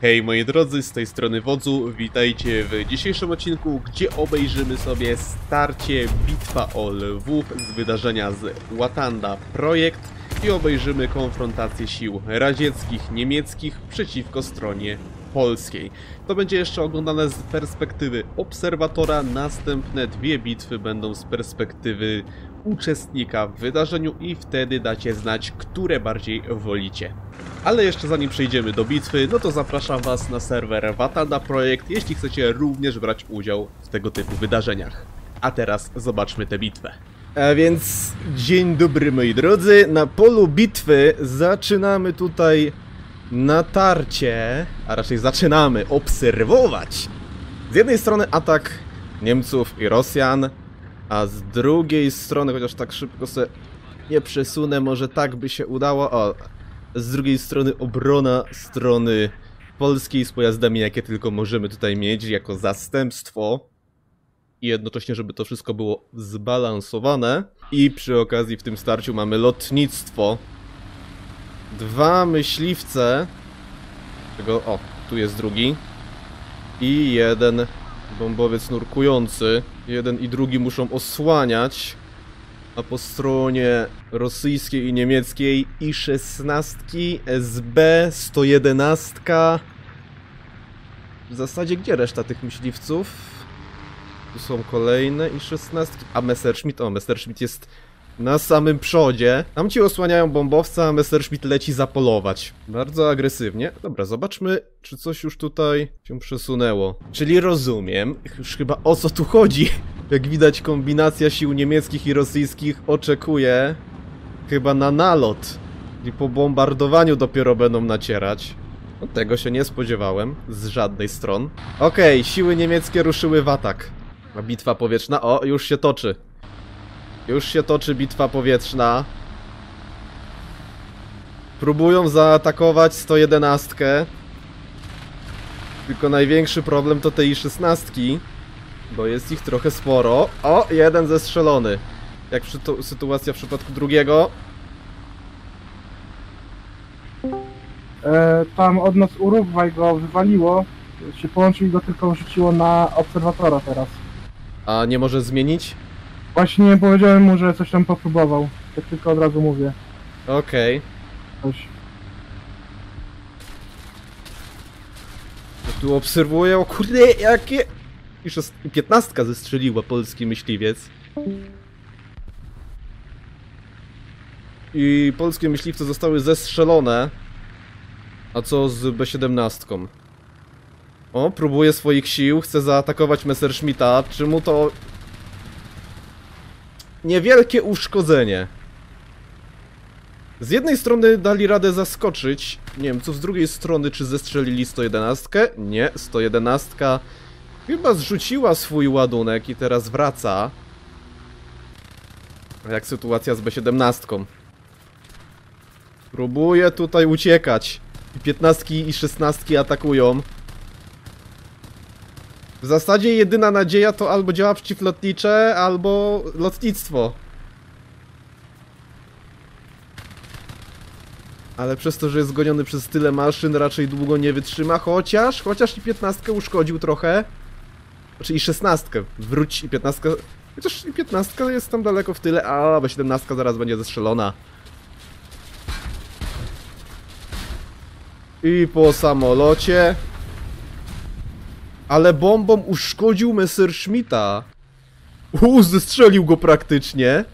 Hej moi drodzy, z tej strony Wodzu, witajcie w dzisiejszym odcinku, gdzie obejrzymy sobie starcie Bitwa o Lwów z wydarzenia z Watanda Projekt i obejrzymy konfrontację sił radzieckich, niemieckich przeciwko stronie polskiej. To będzie jeszcze oglądane z perspektywy obserwatora, następne dwie bitwy będą z perspektywy uczestnika w wydarzeniu i wtedy dacie znać, które bardziej wolicie. Ale jeszcze zanim przejdziemy do bitwy, no to zapraszam was na serwer Watanda Projekt, jeśli chcecie również brać udział w tego typu wydarzeniach. A teraz zobaczmy tę bitwę. A więc dzień dobry moi drodzy, na polu bitwy zaczynamy tutaj natarcie, a raczej zaczynamy obserwować. Z jednej strony atak Niemców i Rosjan, a z drugiej strony, chociaż tak szybko se nie przesunę, może tak by się udało. O, z drugiej strony obrona strony polskiej z pojazdami, jakie tylko możemy tutaj mieć jako zastępstwo. I jednocześnie, żeby to wszystko było zbalansowane. I przy okazji w tym starciu mamy lotnictwo. Dwa myśliwce. Tego, o, tu jest drugi. I jeden bombowiec nurkujący. Jeden i drugi muszą osłaniać. A po stronie rosyjskiej i niemieckiej i 16 SB 111 W zasadzie gdzie reszta tych myśliwców? Tu są kolejne i 16 A Messerschmitt, o Messerschmitt jest na samym przodzie. Tam ci osłaniają bombowca, a Messerschmitt leci zapolować. Bardzo agresywnie. Dobra, zobaczmy, czy coś już tutaj się przesunęło. Czyli rozumiem, już chyba o co tu chodzi. Jak widać, kombinacja sił niemieckich i rosyjskich oczekuje chyba na nalot. I po bombardowaniu dopiero będą nacierać. No, tego się nie spodziewałem z żadnej stron. Okej, siły niemieckie ruszyły w atak. A bitwa powietrzna, o, już się toczy. Już się toczy bitwa powietrzna. Próbują zaatakować 111. Tylko największy problem to te i-16. Bo jest ich trochę sporo. O, jeden zestrzelony. Jak przy sytuacja w przypadku drugiego. E, tam od nas Urugwaj go wywaliło, się połączył i go tylko wrzuciło na obserwatora teraz. A nie może zmienić? Właśnie powiedziałem mu, że coś tam popróbował. Tak tylko od razu mówię. Okej. Coś. Tu obserwuję, o kurde, jakie... I szes- i 15 zestrzeliła polski myśliwiec. I polskie myśliwce zostały zestrzelone. A co z B-17? O, próbuje swoich sił, chce zaatakować Messerschmitta. Czy mu to... Niewielkie uszkodzenie. Z jednej strony dali radę zaskoczyć Niemców, z drugiej strony czy zestrzelili 111? Nie, 111 chyba zrzuciła swój ładunek i teraz wraca. Jak sytuacja z B17? Próbuje tutaj uciekać. I 15 i 16 atakują. W zasadzie jedyna nadzieja to albo działa przeciwlotnicze, albo lotnictwo. Ale przez to, że jest zgoniony przez tyle maszyn, raczej długo nie wytrzyma, chociaż, chociaż i 15 uszkodził trochę. Znaczy i 16. Wróć i 15. Chociaż i 15 jest tam daleko w tyle, a bo 17 zaraz będzie zestrzelona. I po samolocie. Ale bombą uszkodził Messerschmitta. Uuu, go praktycznie.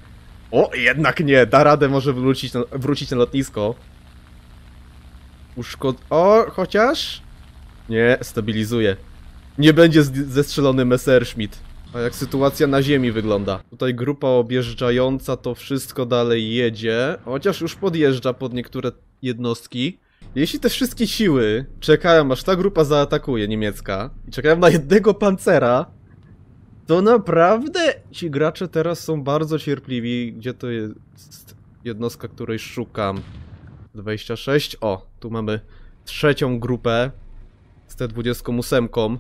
O, jednak nie, da radę może wrócić na, wrócić na lotnisko. Uszkod... O, chociaż? Nie, stabilizuje. Nie będzie zestrzelony Messerschmitt. A jak sytuacja na ziemi wygląda? Tutaj grupa objeżdżająca to wszystko dalej jedzie, chociaż już podjeżdża pod niektóre jednostki. Jeśli te wszystkie siły czekają aż ta grupa zaatakuje niemiecka i czekają na jednego pancera, to naprawdę ci gracze teraz są bardzo cierpliwi. Gdzie to jest jednostka, której szukam? 26. O, tu mamy trzecią grupę z T28,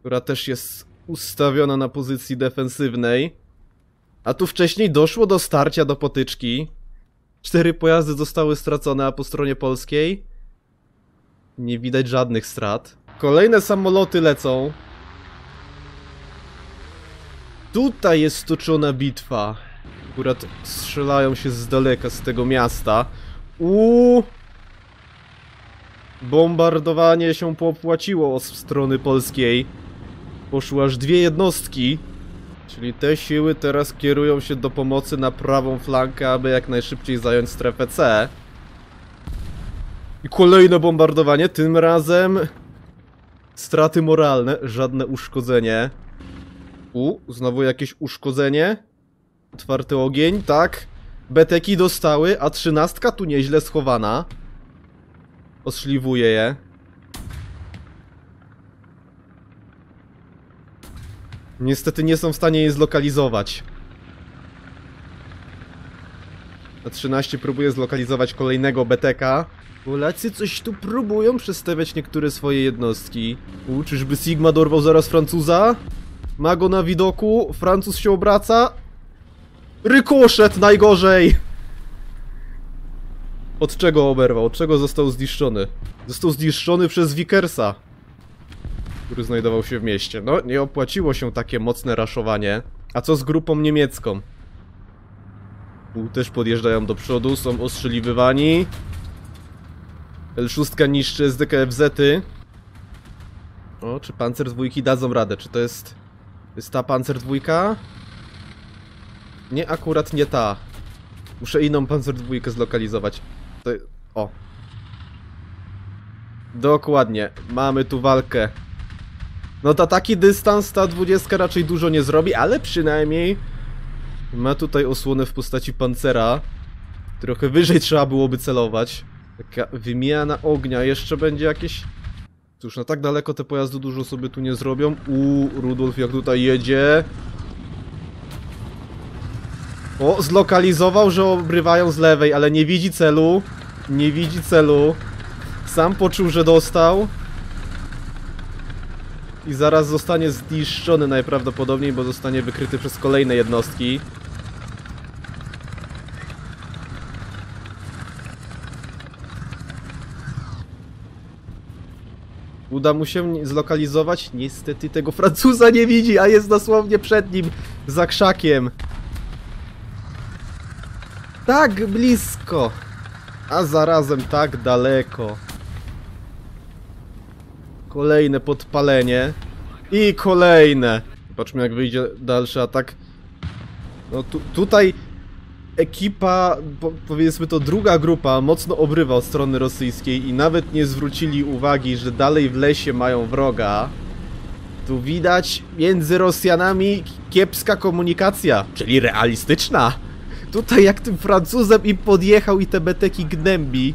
która też jest ustawiona na pozycji defensywnej. A tu wcześniej doszło do starcia do potyczki. Cztery pojazdy zostały stracone, a po stronie polskiej Nie widać żadnych strat. Kolejne samoloty lecą. Tutaj jest stoczona bitwa. Akurat strzelają się z daleka z tego miasta. Uuu! Bombardowanie się popłaciło z strony polskiej. Poszły aż dwie jednostki. Czyli te siły teraz kierują się do pomocy na prawą flankę, aby jak najszybciej zająć strefę C. I kolejne bombardowanie, tym razem straty moralne, żadne uszkodzenie. U, znowu jakieś uszkodzenie. Otwarty ogień, tak. Beteki dostały, a trzynastka tu nieźle schowana. Oszliwuje je. Niestety nie są w stanie jej zlokalizować. A 13 próbuje zlokalizować kolejnego BTK. Polacy coś tu próbują przestawiać niektóre swoje jednostki. U, czyżby Sigma dorwał zaraz Francuza? Ma go na widoku, Francuz się obraca. Rykoszet najgorzej! Od czego oberwał? Od czego został zniszczony? Został zniszczony przez Vickersa który znajdował się w mieście. No, nie opłaciło się takie mocne raszowanie. A co z grupą niemiecką? Tu też podjeżdżają do przodu, są ostrzeliwywani. L6 niszczy SDKFZ-y. O, czy pancer dwójki dadzą radę? Czy to jest... Jest ta pancer dwójka? Nie, akurat nie ta. Muszę inną pancer dwójkę zlokalizować. To... O. Dokładnie. Mamy tu walkę. No to taki dystans ta 20 raczej dużo nie zrobi, ale przynajmniej ma tutaj osłonę w postaci pancera. Trochę wyżej trzeba byłoby celować. Taka wymiana ognia, jeszcze będzie jakieś... Cóż, na tak daleko te pojazdy dużo sobie tu nie zrobią. U Rudolf jak tutaj jedzie. O, zlokalizował, że obrywają z lewej, ale nie widzi celu. Nie widzi celu. Sam poczuł, że dostał. I zaraz zostanie zniszczony najprawdopodobniej, bo zostanie wykryty przez kolejne jednostki. Uda mu się zlokalizować. Niestety tego Francuza nie widzi, a jest dosłownie przed nim, za krzakiem. Tak blisko, a zarazem tak daleko. Kolejne podpalenie. I kolejne. Zobaczmy jak wyjdzie dalszy atak. No tu, tutaj ekipa, po, powiedzmy to druga grupa, mocno obrywa od strony rosyjskiej i nawet nie zwrócili uwagi, że dalej w lesie mają wroga. Tu widać między Rosjanami kiepska komunikacja, czyli realistyczna. Tutaj jak tym Francuzem im podjechał i te beteki gnębi.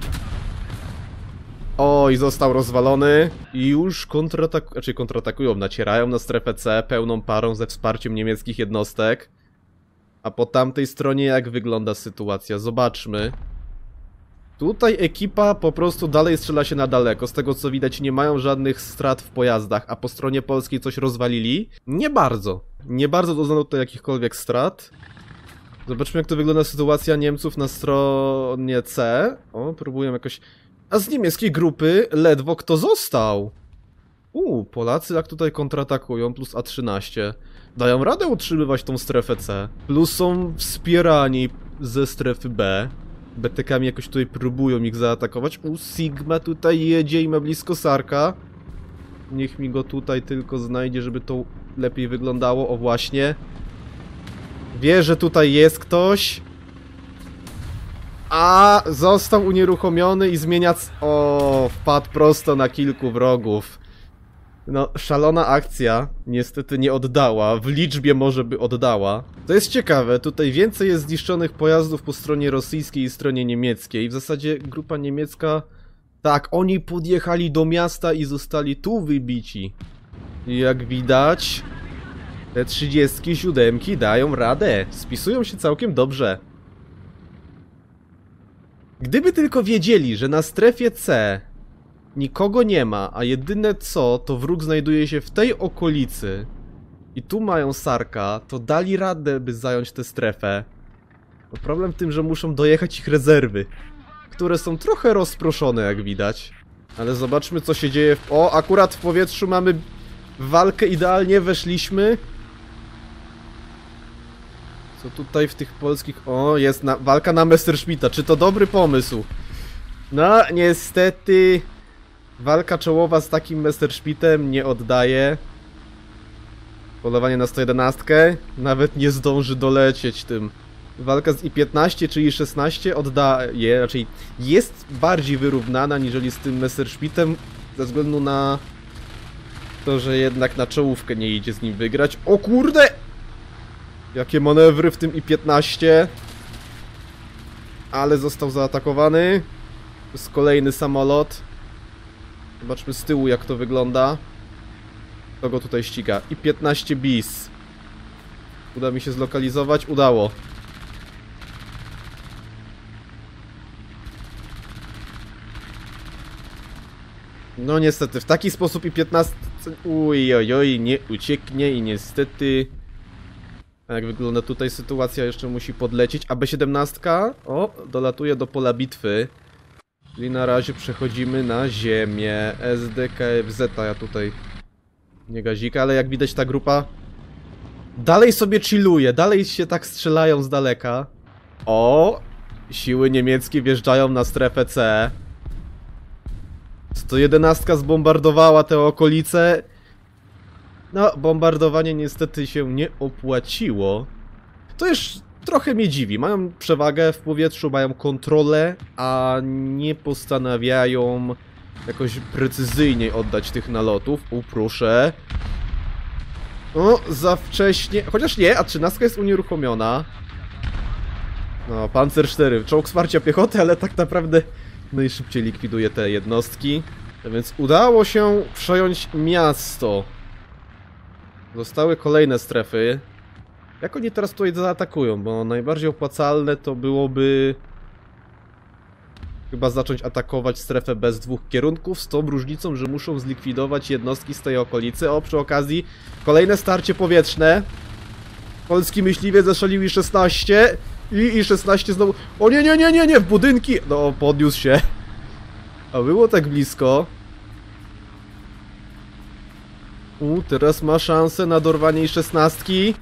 Oj, został rozwalony. I już kontratak... znaczy kontratakują, nacierają na strefę C pełną parą ze wsparciem niemieckich jednostek. A po tamtej stronie jak wygląda sytuacja? Zobaczmy. Tutaj ekipa po prostu dalej strzela się na daleko. Z tego co widać nie mają żadnych strat w pojazdach, a po stronie polskiej coś rozwalili? Nie bardzo. Nie bardzo doznano tutaj jakichkolwiek strat. Zobaczmy jak to wygląda sytuacja Niemców na stronie C. O, próbują jakoś... A z niemieckiej grupy ledwo kto został. Uuu, Polacy jak tutaj kontratakują, plus A13. Dają radę utrzymywać tą strefę C. Plus są wspierani ze strefy B. BTK-mi jakoś tutaj próbują ich zaatakować. U Sigma tutaj jedzie i ma blisko Sarka. Niech mi go tutaj tylko znajdzie, żeby to lepiej wyglądało. O właśnie. Wie, że tutaj jest ktoś. A został unieruchomiony i zmienia. O, wpadł prosto na kilku wrogów. No, szalona akcja. Niestety nie oddała. W liczbie może by oddała. To jest ciekawe. Tutaj więcej jest zniszczonych pojazdów po stronie rosyjskiej i stronie niemieckiej. W zasadzie grupa niemiecka. Tak, oni podjechali do miasta i zostali tu wybici. I Jak widać, te 37 dają radę. Spisują się całkiem dobrze. Gdyby tylko wiedzieli, że na strefie C nikogo nie ma, a jedyne co, to wróg znajduje się w tej okolicy i tu mają Sarka, to dali radę, by zająć tę strefę. Problem w tym, że muszą dojechać ich rezerwy, które są trochę rozproszone, jak widać. Ale zobaczmy co się dzieje. W... O, akurat w powietrzu mamy walkę, idealnie weszliśmy. Co tutaj w tych polskich... O, jest na... walka na Messerschmitta. Czy to dobry pomysł? No, niestety... Walka czołowa z takim Messerschmittem nie oddaje. Polowanie na 111. Nawet nie zdąży dolecieć tym. Walka z I-15 czy I-16 oddaje, raczej jest bardziej wyrównana niżeli z tym Messerschmittem ze względu na to, że jednak na czołówkę nie idzie z nim wygrać. O kurde! Jakie manewry w tym I-15. Ale został zaatakowany. Jest kolejny samolot. Zobaczmy z tyłu jak to wygląda. Kto go tutaj ściga? I-15 bis. Uda mi się zlokalizować? Udało. No niestety, w taki sposób i 15... Uj, oj, oj, nie ucieknie i niestety... A jak wygląda tutaj sytuacja, jeszcze musi podlecieć. A B-17, o, dolatuje do pola bitwy. Czyli na razie przechodzimy na ziemię. SDKFZ, ja tutaj... Nie gazika, ale jak widać ta grupa... Dalej sobie chilluje, dalej się tak strzelają z daleka. O! Siły niemieckie wjeżdżają na strefę C. 111 zbombardowała te okolice. No, bombardowanie niestety się nie opłaciło. To już trochę mnie dziwi. Mają przewagę w powietrzu, mają kontrolę, a nie postanawiają jakoś precyzyjnie oddać tych nalotów. O, proszę. No, za wcześnie. Chociaż nie, a 13 jest unieruchomiona. No, Panzer 4, czołg wsparcia piechoty, ale tak naprawdę najszybciej likwiduje te jednostki. A więc udało się przejąć miasto. Zostały kolejne strefy. Jak oni teraz tutaj zaatakują? Bo najbardziej opłacalne to byłoby... Chyba zacząć atakować strefę bez dwóch kierunków, z tą różnicą, że muszą zlikwidować jednostki z tej okolicy. O, przy okazji kolejne starcie powietrzne. Polski myśliwiec zaszalił i 16 i, i 16 znowu... O nie, nie, nie, nie, nie, w budynki! No, podniósł się. A było tak blisko. U, teraz ma szansę na dorwanie i 16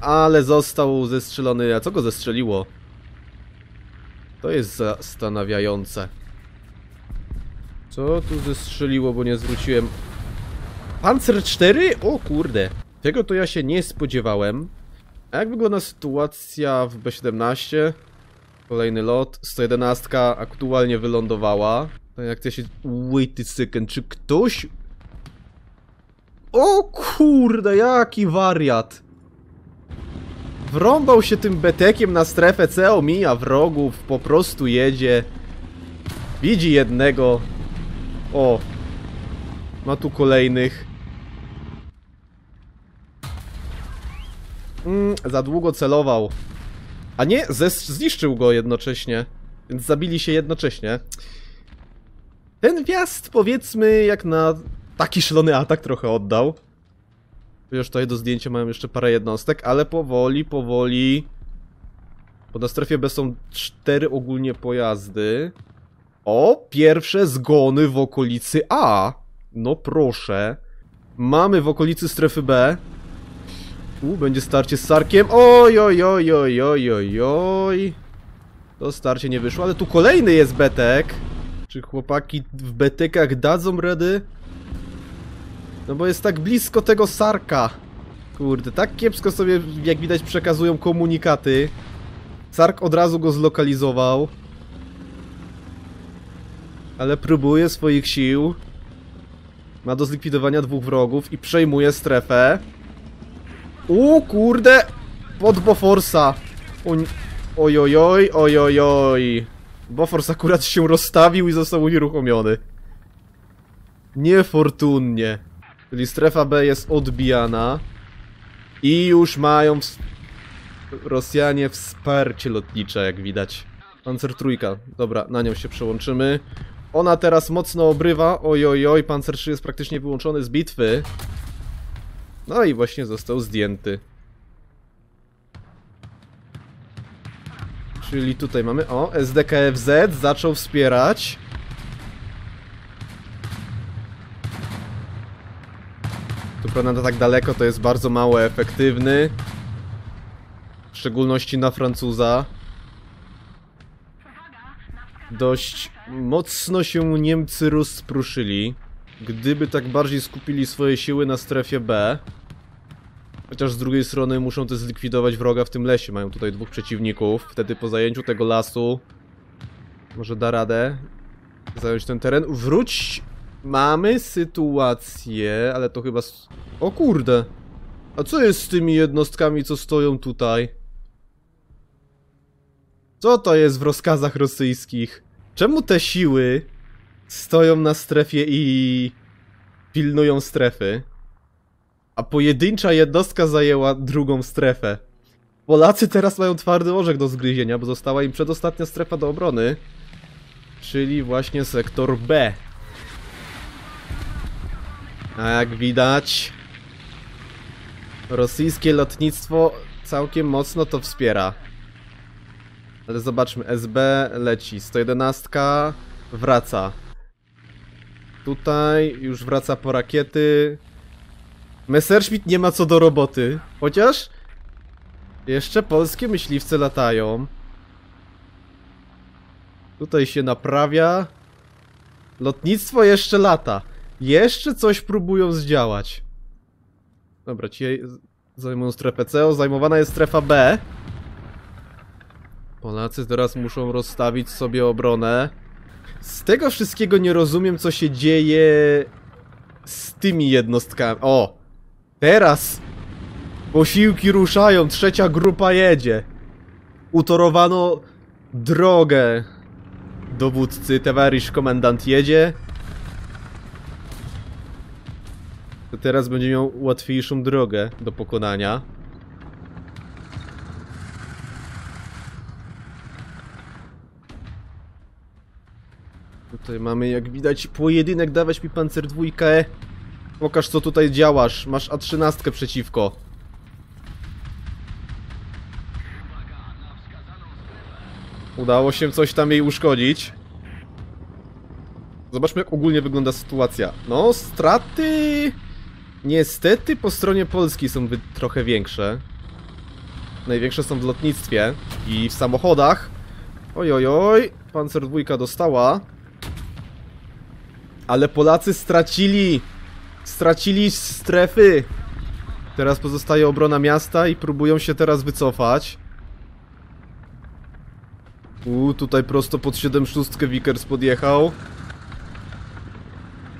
ale został zestrzelony. A co go zestrzeliło? To jest zastanawiające. Co tu zestrzeliło, bo nie zwróciłem... Panzer 4? O kurde. Tego to ja się nie spodziewałem. A jak wygląda sytuacja w B-17? Kolejny lot. 111 aktualnie wylądowała. To jak to się... Wait a second, czy ktoś... O kurde, jaki wariat! Wrąbał się tym betekiem na strefę C, omija wrogów, po prostu jedzie. Widzi jednego. O. Ma tu kolejnych. Mm, za długo celował. A nie, zniszczył go jednocześnie. Więc zabili się jednocześnie. Ten wjazd, powiedzmy, jak na taki szalony atak trochę oddał. Już tutaj do zdjęcia mają jeszcze parę jednostek, ale powoli, powoli... Bo na strefie B są cztery ogólnie pojazdy. O, pierwsze zgony w okolicy A. No proszę. Mamy w okolicy strefy B. U, będzie starcie z Sarkiem. Oj, oj, oj, oj, oj, oj, oj. To starcie nie wyszło, ale tu kolejny jest betek. Czy chłopaki w betekach dadzą rady? No bo jest tak blisko tego Sarka. Kurde, tak kiepsko sobie, jak widać, przekazują komunikaty. Sark od razu go zlokalizował. Ale próbuje swoich sił. Ma do zlikwidowania dwóch wrogów i przejmuje strefę. U kurde! Pod Boforsa. Ojojoj, ojojoj. Bofors akurat się rozstawił i został unieruchomiony. Niefortunnie. Czyli strefa B jest odbijana. I już mają Rosjanie wsparcie lotnicze, jak widać. Panzer trójka. Dobra, na nią się przełączymy. Ona teraz mocno obrywa. Oj, oj, oj, Panzer 3 jest praktycznie wyłączony z bitwy. No i właśnie został zdjęty. Czyli tutaj mamy, o, SDKFZ zaczął wspierać. Tu prawda tak daleko to jest bardzo mało efektywny. W szczególności na Francuza. Dość mocno się Niemcy rozpruszyli. Gdyby tak bardziej skupili swoje siły na strefie B. Chociaż z drugiej strony muszą też zlikwidować wroga w tym lesie. Mają tutaj dwóch przeciwników. Wtedy po zajęciu tego lasu może da radę zająć ten teren. Wróć! Mamy sytuację, ale to chyba... O kurde! A co jest z tymi jednostkami, co stoją tutaj? Co to jest w rozkazach rosyjskich? Czemu te siły stoją na strefie i pilnują strefy? A pojedyncza jednostka zajęła drugą strefę. Polacy teraz mają twardy orzech do zgryzienia, bo została im przedostatnia strefa do obrony. Czyli właśnie sektor B. A jak widać, rosyjskie lotnictwo całkiem mocno to wspiera. Ale zobaczmy, SB leci, 111 wraca. Tutaj już wraca po rakiety. Messerschmitt nie ma co do roboty, chociaż jeszcze polskie myśliwce latają. Tutaj się naprawia. Lotnictwo jeszcze lata. Jeszcze coś próbują zdziałać. Dobra, ci zajmują strefę C, zajmowana jest strefa B. Polacy teraz muszą rozstawić sobie obronę. Z tego wszystkiego nie rozumiem, co się dzieje z tymi jednostkami. O! Teraz! Posiłki ruszają, trzecia grupa jedzie. Utorowano drogę. Dowódcy, towarzysz komendant jedzie. To teraz będzie miał łatwiejszą drogę do pokonania. Tutaj mamy, jak widać, pojedynek. Dawać mi pancer dwójkę. Pokaż, co tutaj działasz. Masz A13 przeciwko. Udało się coś tam jej uszkodzić. Zobaczmy, jak ogólnie wygląda sytuacja. No, straty... Niestety po stronie Polski są trochę większe. Największe są w lotnictwie i w samochodach. Oj, oj, oj. Panzer dwójka dostała. Ale Polacy stracili... Stracili strefy. Teraz pozostaje obrona miasta i próbują się teraz wycofać. U, tutaj prosto pod 7-6 Vickers podjechał.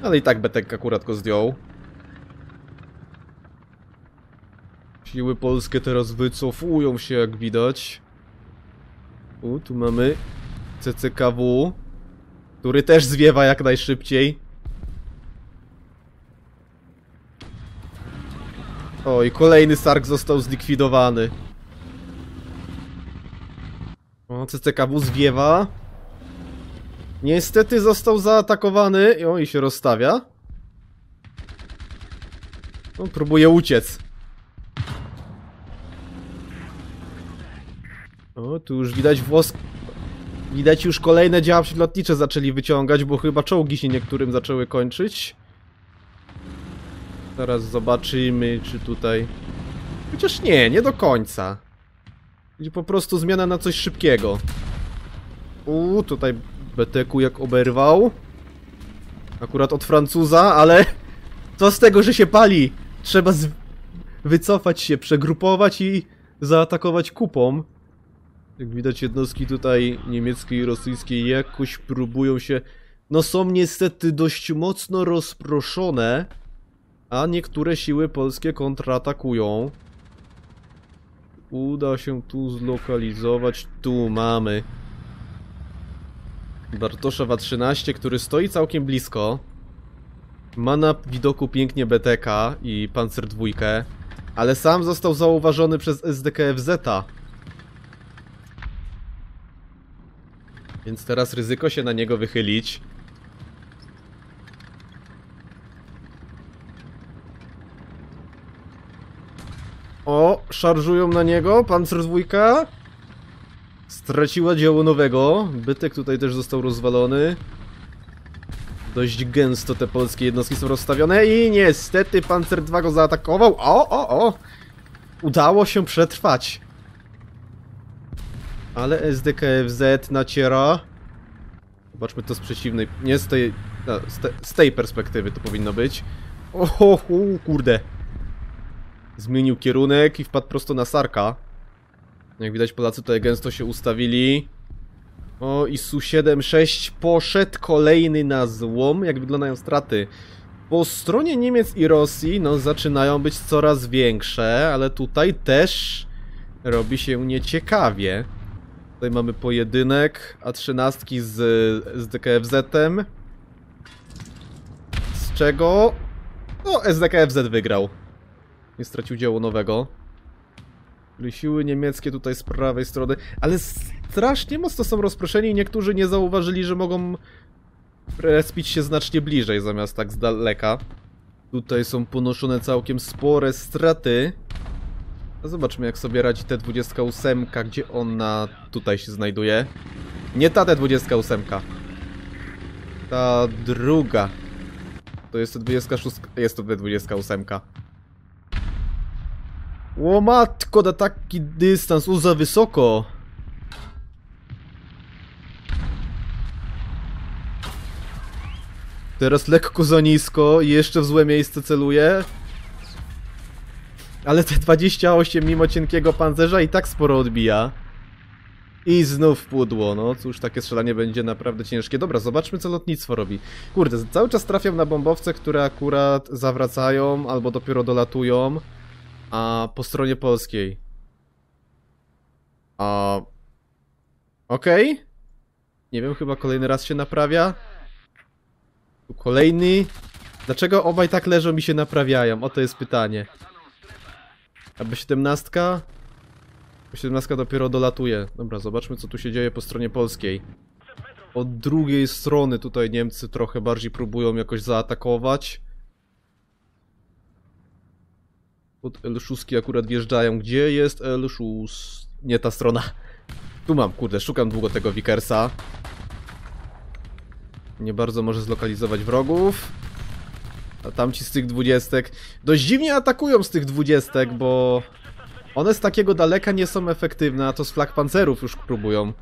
Ale i tak Betek akurat go zdjął. Siły polskie teraz wycofują się, jak widać. U, tu mamy CCKW, który też zwiewa jak najszybciej. O, i kolejny Sark został zlikwidowany. O, CCKW zwiewa. Niestety został zaatakowany. O, i się rozstawia. No, próbuje uciec. Tu już widać włos... Widać już kolejne działa przylotnicze zaczęli wyciągać, bo chyba czołgi się niektórym zaczęły kończyć. Teraz zobaczymy, czy tutaj... Chociaż nie, nie do końca. Będzie po prostu zmiana na coś szybkiego. Uuu, tutaj BTQ jak oberwał. Akurat od Francuza, ale... Co z tego, że się pali? Trzeba z... wycofać się, przegrupować i zaatakować kupą. Jak widać jednostki tutaj niemieckie i rosyjskie jakoś próbują się... No są niestety dość mocno rozproszone, a niektóre siły polskie kontratakują. Uda się tu zlokalizować. Tu mamy Bartoszewa 13, który stoi całkiem blisko. Ma na widoku pięknie BTK i Panzer 2, ale sam został zauważony przez SDKFZ. Więc teraz ryzyko się na niego wychylić. O, szarżują na niego, Panzer 2. Straciła dzieło nowego. Bytek tutaj też został rozwalony. Dość gęsto te polskie jednostki są rozstawione i niestety Panzer II go zaatakował. O, o, o! Udało się przetrwać. Ale SDKFZ naciera. Zobaczmy to z przeciwnej... Nie z tej... Z, te, z tej perspektywy to powinno być. O, o, o, kurde. Zmienił kierunek i wpadł prosto na Sarka. Jak widać Polacy tutaj gęsto się ustawili. O, i Su-76 poszedł kolejny na złom. Jak wyglądają straty? Po stronie Niemiec i Rosji, no, zaczynają być coraz większe, ale tutaj też robi się nieciekawie. Tutaj mamy pojedynek A13 z, z DKFZ-em. Z czego? No, SDKFZ wygrał. Nie stracił dzieło nowego. Siły niemieckie tutaj z prawej strony, ale strasznie mocno są rozproszeni i niektórzy nie zauważyli, że mogą respić się znacznie bliżej zamiast tak z daleka. Tutaj są ponoszone całkiem spore straty. A zobaczmy jak sobie radzi T28, gdzie ona tutaj się znajduje. Nie ta T28. Ta druga. To jest T26, jest to T28. O matko, da taki dystans, o za wysoko. Teraz lekko za nisko i jeszcze w złe miejsce celuje. Ale te 28 mimo cienkiego pancerza i tak sporo odbija. I znów pudło, no cóż, takie strzelanie będzie naprawdę ciężkie. Dobra, zobaczmy co lotnictwo robi. Kurde, cały czas trafiam na bombowce, które akurat zawracają albo dopiero dolatują. A po stronie polskiej. A. Okej. Okay. Nie wiem, chyba kolejny raz się naprawia. Tu kolejny. Dlaczego obaj tak leżą i się naprawiają? Oto jest pytanie. A B17? B17 dopiero dolatuje. Dobra, zobaczmy co tu się dzieje po stronie polskiej. Od drugiej strony tutaj Niemcy trochę bardziej próbują jakoś zaatakować. Pod L6 akurat wjeżdżają. Gdzie jest L6? Nie ta strona. Tu mam, kurde, szukam długo tego Vickersa. Nie bardzo może zlokalizować wrogów. A tamci z tych dwudziestek dość dziwnie atakują z tych dwudziestek, bo one z takiego daleka nie są efektywne, a to z flag pancerów już próbują.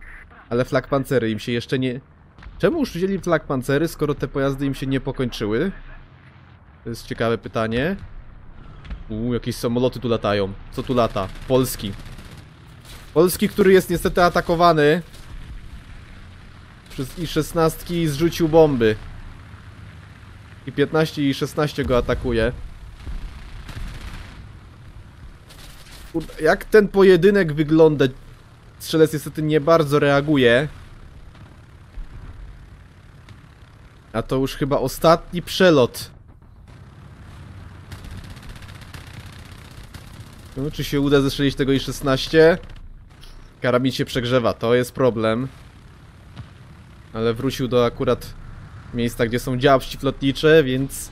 Ale flag pancery im się jeszcze nie... Czemu już wzięli flag pancery, skoro te pojazdy im się nie pokończyły? To jest ciekawe pytanie. Uuu, jakieś samoloty tu latają. Co tu lata? Polski. Polski, który jest niestety atakowany. Przez I-16 zrzucił bomby. I 15 i 16 go atakuje. Kurde, jak ten pojedynek wygląda? Strzelec niestety nie bardzo reaguje. A to już chyba ostatni przelot. No, czy się uda zestrzelić tego i 16? Karabin się przegrzewa, to jest problem. Ale wrócił do akurat miejsca, gdzie są działa przeciwlotnicze, więc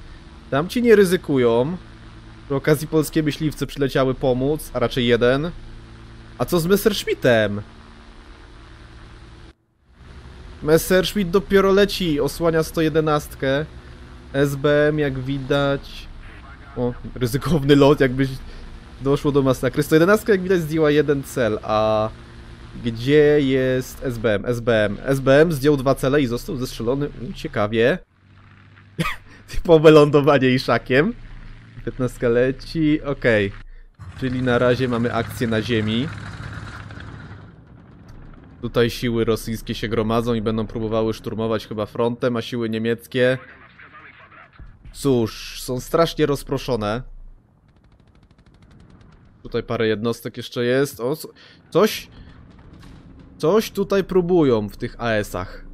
tam ci nie ryzykują. Przy okazji polskie myśliwce przyleciały pomóc, a raczej jeden. A co z Messerschmittem? Messerschmitt dopiero leci, osłania 111. SBM jak widać... O, ryzykowny lot, jakbyś doszło do masakry. 111 jak widać zdjęła jeden cel, a gdzie jest SBM? SBM. SBM zdjął dwa cele i został zestrzelony. U, ciekawie. Typowe lądowanie i szakiem. 15 leci, okej. Okay. Czyli na razie mamy akcję na ziemi. Tutaj siły rosyjskie się gromadzą i będą próbowały szturmować chyba frontem, a siły niemieckie... Cóż, są strasznie rozproszone. Tutaj parę jednostek jeszcze jest. O, coś... Coś tutaj próbują w tych AS-ach.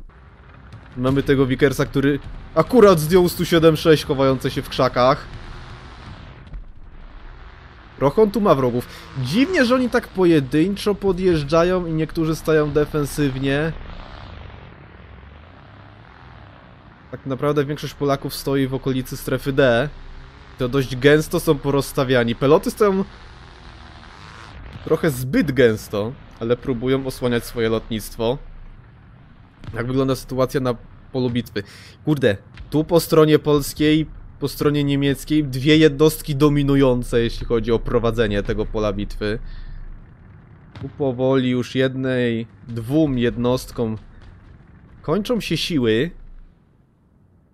Mamy tego Vickersa, który akurat zdjął 107.6 chowające się w krzakach. Rochon tu ma wrogów. Dziwnie, że oni tak pojedynczo podjeżdżają i niektórzy stają defensywnie. Tak naprawdę większość Polaków stoi w okolicy strefy D. To dość gęsto są porozstawiani. Peloty stoją trochę zbyt gęsto, ale próbują osłaniać swoje lotnictwo. Jak wygląda sytuacja na polu bitwy. Kurde, tu po stronie polskiej, po stronie niemieckiej dwie jednostki dominujące, jeśli chodzi o prowadzenie tego pola bitwy. Tu powoli już jednej, dwóm jednostkom kończą się siły.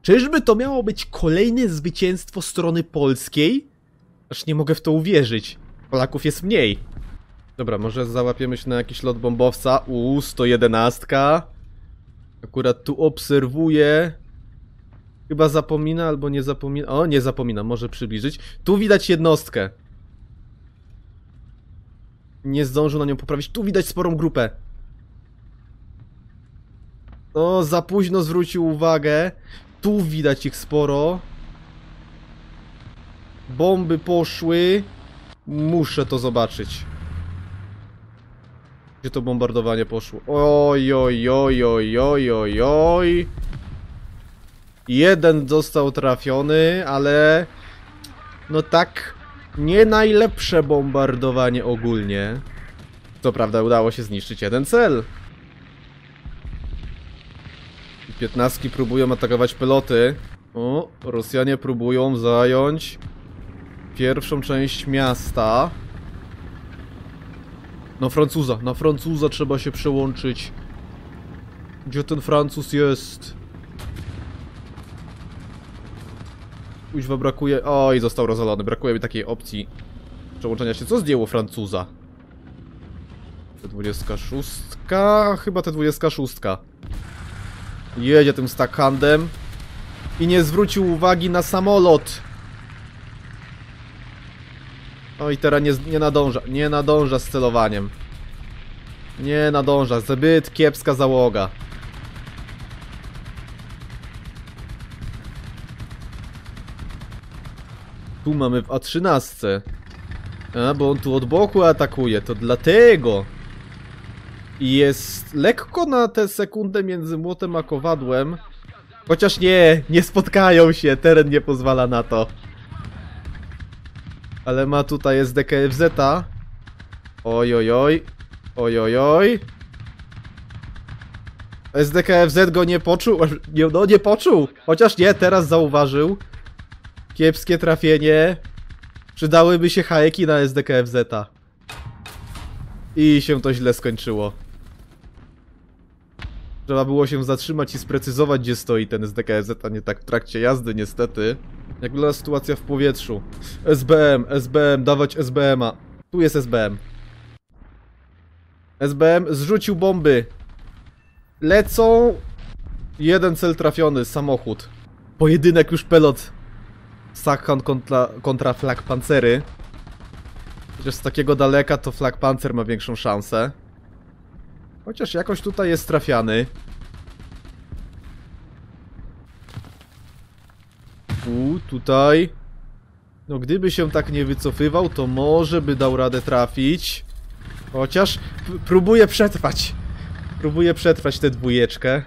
Czyżby to miało być kolejne zwycięstwo strony polskiej? Aż nie mogę w to uwierzyć. Polaków jest mniej. Dobra, może załapiemy się na jakiś lot bombowca. U 111. Akurat tu obserwuję. Chyba zapomina albo nie zapomina. O, nie zapomina, może przybliżyć. Tu widać jednostkę. Nie zdążył na nią poprawić. Tu widać sporą grupę. No, za późno zwrócił uwagę. Tu widać ich sporo. Bomby poszły. Muszę to zobaczyć. Gdzie to bombardowanie poszło? Oj, oj, oj, oj, oj, oj, oj. Jeden został trafiony, ale... No tak... Nie najlepsze bombardowanie ogólnie. Co prawda udało się zniszczyć jeden cel. Piętnastki próbują atakować peloty. O, Rosjanie próbują zająć pierwszą część miasta. Na Francuza, na Francuza trzeba się przełączyć. Gdzie ten Francuz jest? Kuźwa brakuje... Oj, został rozwalony. Brakuje mi takiej opcji przełączenia się. Co zdjęło Francuza? Te 26... Chyba te 26. Jedzie tym stackhandem. I nie zwrócił uwagi na samolot. O i teraz nie, nie nadąża, nie nadąża z celowaniem. Nie nadąża, zbyt kiepska załoga. Tu mamy w A13. A, bo on tu od boku atakuje, to dlatego. I jest lekko na tę sekundę między młotem a kowadłem. Chociaż nie, nie spotkają się, teren nie pozwala na to. Ale ma tutaj SDKFZ-a. Oj, oj, oj. Oj, oj, oj. SDKFZ go nie poczuł. No nie poczuł. Chociaż nie, teraz zauważył. Kiepskie trafienie. Przydałyby się hajeki na SDKFZ-a. I się to źle skończyło. Trzeba było się zatrzymać i sprecyzować, gdzie stoi ten SDKFZ, a nie tak w trakcie jazdy, niestety. Jak wygląda sytuacja w powietrzu? SBM, SBM, dawać SBM-a. Tu jest SBM. SBM zrzucił bomby. Lecą. Jeden cel trafiony, samochód. Pojedynek już pelot. Sakhan kontra, kontra Pancery. Chociaż z takiego daleka to Flak Panzer ma większą szansę. Chociaż jakoś tutaj jest trafiany. U, tutaj. No gdyby się tak nie wycofywał, to może by dał radę trafić. Chociaż próbuję przetrwać. Próbuję przetrwać tę dwójeczkę.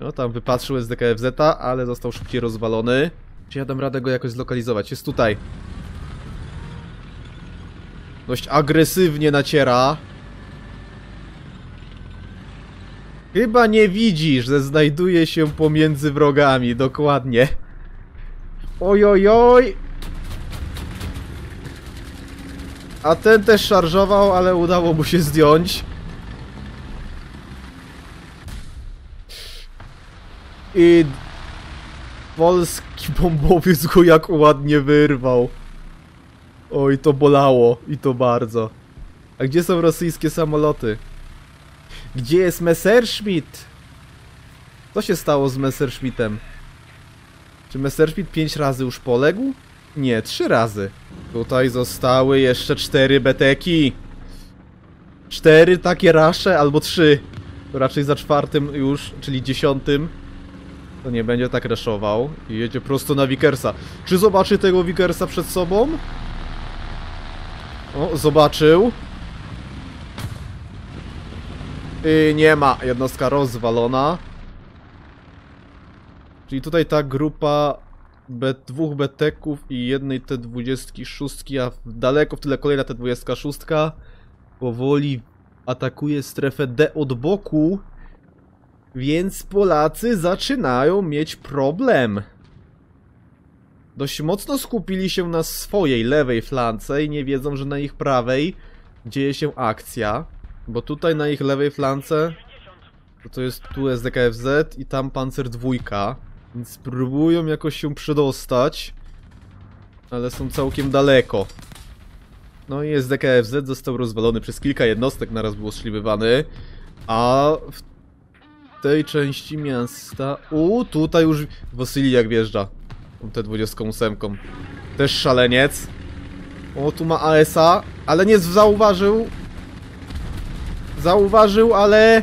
No tam wypatrzył SDKFZ, ale został szybciej rozwalony. Czy ja dam radę go jakoś zlokalizować? Jest tutaj. Dość agresywnie naciera. Chyba nie widzisz, że znajduje się pomiędzy wrogami, dokładnie. Oj, oj, oj. A ten też szarżował, ale udało mu się zdjąć. I polski bombowiec go jak ładnie wyrwał. Oj, to bolało i to bardzo. A gdzie są rosyjskie samoloty? Gdzie jest Messerschmitt? Co się stało z Messerschmittem? Czy Messerschmitt 5 razy już poległ? Nie, 3 razy. Tutaj zostały jeszcze 4 beteki. 4 takie rasze, albo 3. To raczej za czwartym już, czyli dziesiątym. To nie będzie tak reszował. I jedzie prosto na Wickersa. Czy zobaczy tego Wickersa przed sobą? O, zobaczył. I nie ma. Jednostka rozwalona. Czyli tutaj ta grupa B, dwóch beteków i jednej T26, a daleko w tyle kolejna T26 powoli atakuje strefę D od boku. Więc Polacy zaczynają mieć problem. Dość mocno skupili się na swojej lewej flance i nie wiedzą, że na ich prawej dzieje się akcja. Bo tutaj na ich lewej flance to, jest tu SDKFZ i tam Panzer dwójka. Więc próbują jakoś się przedostać. Ale są całkiem daleko. No i SDKFZ został rozwalony przez kilka jednostek, naraz był oszliwywany. A w tej części miasta... U, tutaj już Wasyli jak wjeżdża. T28. Też szaleniec. O, tu ma ASA, ale nie zauważył. Zauważył, ale...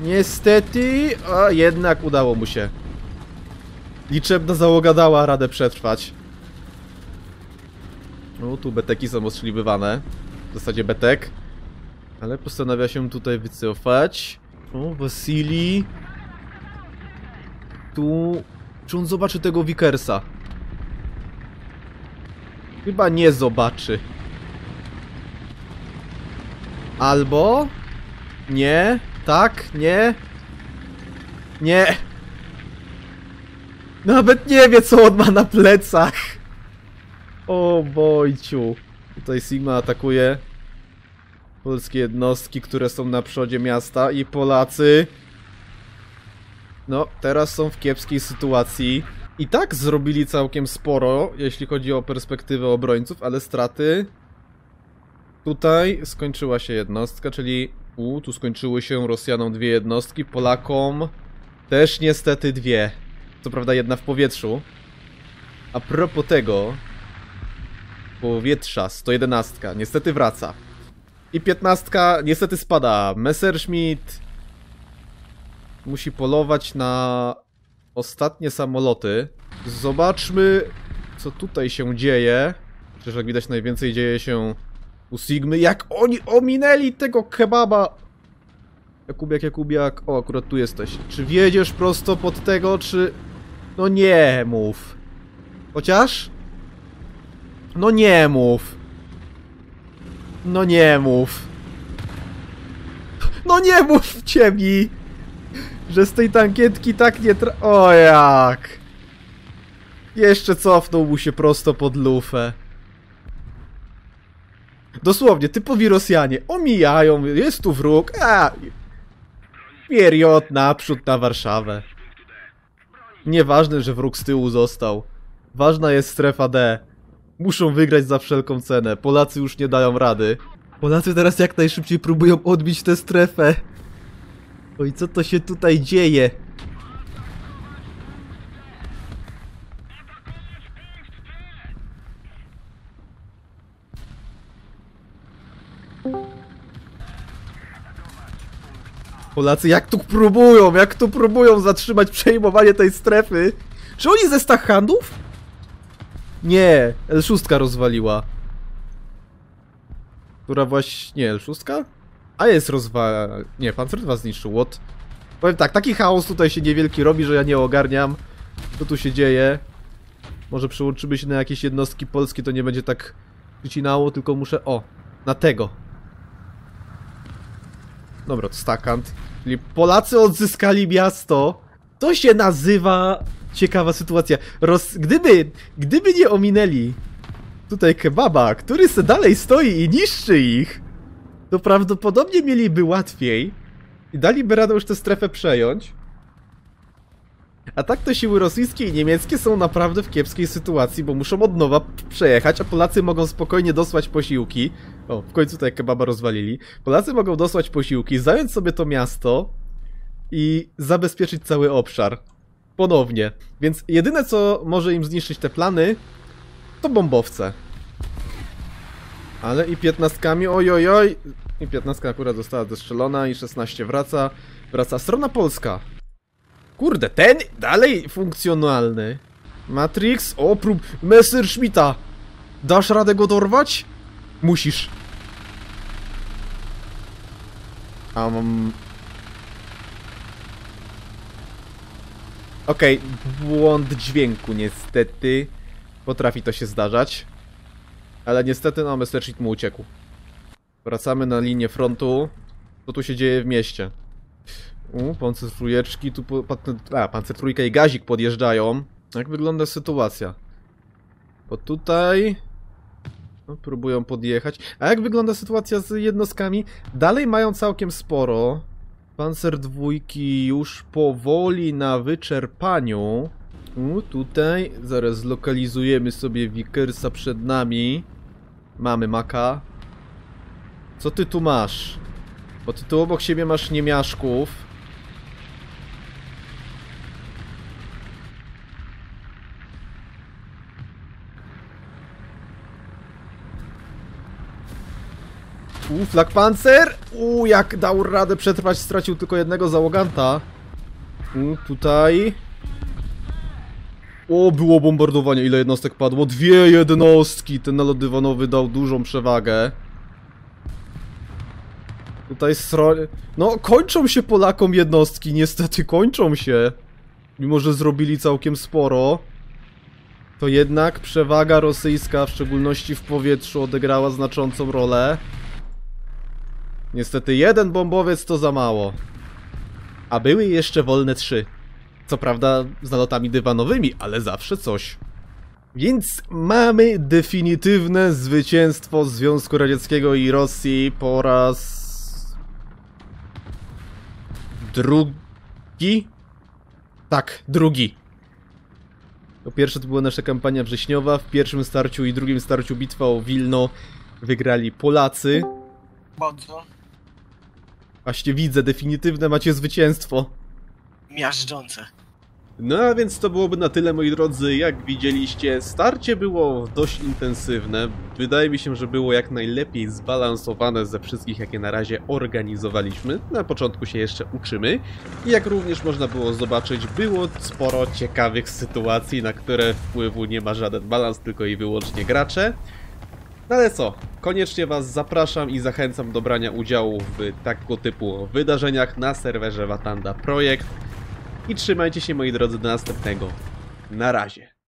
Niestety, a jednak udało mu się. Liczebna załoga dała radę przetrwać. O, tu beteki są ostrzeliwywane. W zasadzie betek. Ale postanawia się tutaj wycofać. O, Wasili. Tu... Czy on zobaczy tego Wickersa? Chyba nie zobaczy. Albo... Nie. Tak. Nie. Nie. Nawet nie wie, co on ma na plecach. O bojciu. Tutaj Sigma atakuje polskie jednostki, które są na przodzie miasta i Polacy no, teraz są w kiepskiej sytuacji. I tak zrobili całkiem sporo, jeśli chodzi o perspektywę obrońców, ale straty... Tutaj skończyła się jednostka, czyli... U, tu skończyły się Rosjanom dwie jednostki, Polakom też niestety dwie. Co prawda jedna w powietrzu. A propos tego... Powietrza, 111, niestety wraca. I 15 niestety spada. Messerschmitt musi polować na ostatnie samoloty. Zobaczmy, co tutaj się dzieje. Przecież jak widać najwięcej dzieje się u Sigmy. Jak oni ominęli tego kebaba! Jakubiak, Jakubiak. O, akurat tu jesteś. Czy wiedziesz prosto pod tego, czy... No nie mów. Chociaż? No nie mów. No nie mów. No nie mów ciemi! Że z tej tankietki tak nie tra... O jak! Jeszcze cofnął mu się prosto pod lufę. Dosłownie, typowi Rosjanie omijają, jest tu wróg, a... Pieriot naprzód na Warszawę. Nieważne, że wróg z tyłu został. Ważna jest strefa D. Muszą wygrać za wszelką cenę. Polacy już nie dają rady. Polacy teraz jak najszybciej próbują odbić tę strefę. Oj, co to się tutaj dzieje? Polacy jak tu próbują, jak tu próbują zatrzymać przejmowanie tej strefy. Czy oni ze Stachandów? Nie, L6 rozwaliła. Która właśnie... Nie, L6? A jest rozwa... Nie, Panzer 2 zniszczył, what? Powiem tak, taki chaos tutaj się niewielki robi, że ja nie ogarniam, co tu się dzieje. Może przełączymy się na jakieś jednostki polskie, to nie będzie tak przycinało, tylko muszę... O, na tego. Dobra, to stakant. Czyli Polacy odzyskali miasto. To się nazywa... Ciekawa sytuacja. Roz... Gdyby... Gdyby nie ominęli tutaj kebaba, który se dalej stoi i niszczy ich, to prawdopodobnie mieliby łatwiej i daliby radę już tę strefę przejąć. A tak to siły rosyjskie i niemieckie są naprawdę w kiepskiej sytuacji, bo muszą od nowa przejechać, a Polacy mogą spokojnie dosłać posiłki. O, w końcu tutaj kebaba rozwalili. Polacy mogą dosłać posiłki, zająć sobie to miasto i zabezpieczyć cały obszar. Ponownie. Więc jedyne co może im zniszczyć te plany, to bombowce. Ale i piętnastkami, oj, oj, oj. I piętnastka akurat została zestrzelona i 16 wraca. Wraca strona polska. Kurde, ten dalej funkcjonalny. Matrix, o prób Messerschmitta. Dasz radę go dorwać? Musisz. Um... Okej, okay, błąd dźwięku niestety. Potrafi to się zdarzać. Ale niestety no, Messerschmitt mu uciekł. Wracamy na linię frontu. Co tu się dzieje w mieście? U, pancer trójeczki, tu po, pat- a, pancer trójka i gazik podjeżdżają. Jak wygląda sytuacja? Bo tutaj... No, próbują podjechać. A jak wygląda sytuacja z jednostkami? Dalej mają całkiem sporo. Pancer dwójki już powoli na wyczerpaniu. U, tutaj zaraz zlokalizujemy sobie Wickersa przed nami. Mamy Maka. Co ty tu masz? Bo ty tu obok siebie masz niemiaszków. U, Flak Panzer! U, jak dał radę przetrwać, stracił tylko jednego załoganta. U, tutaj... O, było bombardowanie, ile jednostek padło? Dwie jednostki! Ten nalot dywanowy dał dużą przewagę. Tutaj stro... No, kończą się Polakom jednostki, niestety kończą się. Mimo, że zrobili całkiem sporo. To jednak przewaga rosyjska, w szczególności w powietrzu, odegrała znaczącą rolę. Niestety jeden bombowiec to za mało. A były jeszcze wolne trzy. Co prawda z nalotami dywanowymi, ale zawsze coś. Więc mamy definitywne zwycięstwo Związku Radzieckiego i Rosji po raz... Drugi? Tak, drugi. Po pierwsze to była nasza kampania wrześniowa. W pierwszym starciu i drugim starciu bitwa o Wilno wygrali Polacy. Bardzo Właśnie widzę, definitywne macie zwycięstwo. miażdżące. No a więc to byłoby na tyle, moi drodzy. Jak widzieliście, starcie było dość intensywne. Wydaje mi się, że było jak najlepiej zbalansowane ze wszystkich, jakie na razie organizowaliśmy. Na początku się jeszcze uczymy. I jak również można było zobaczyć, było sporo ciekawych sytuacji, na które wpływu nie ma żaden balans, tylko i wyłącznie gracze. No ale co, koniecznie Was zapraszam i zachęcam do brania udziału w tego typu wydarzeniach na serwerze Watanda Projekt. I trzymajcie się moi drodzy do następnego. Na razie.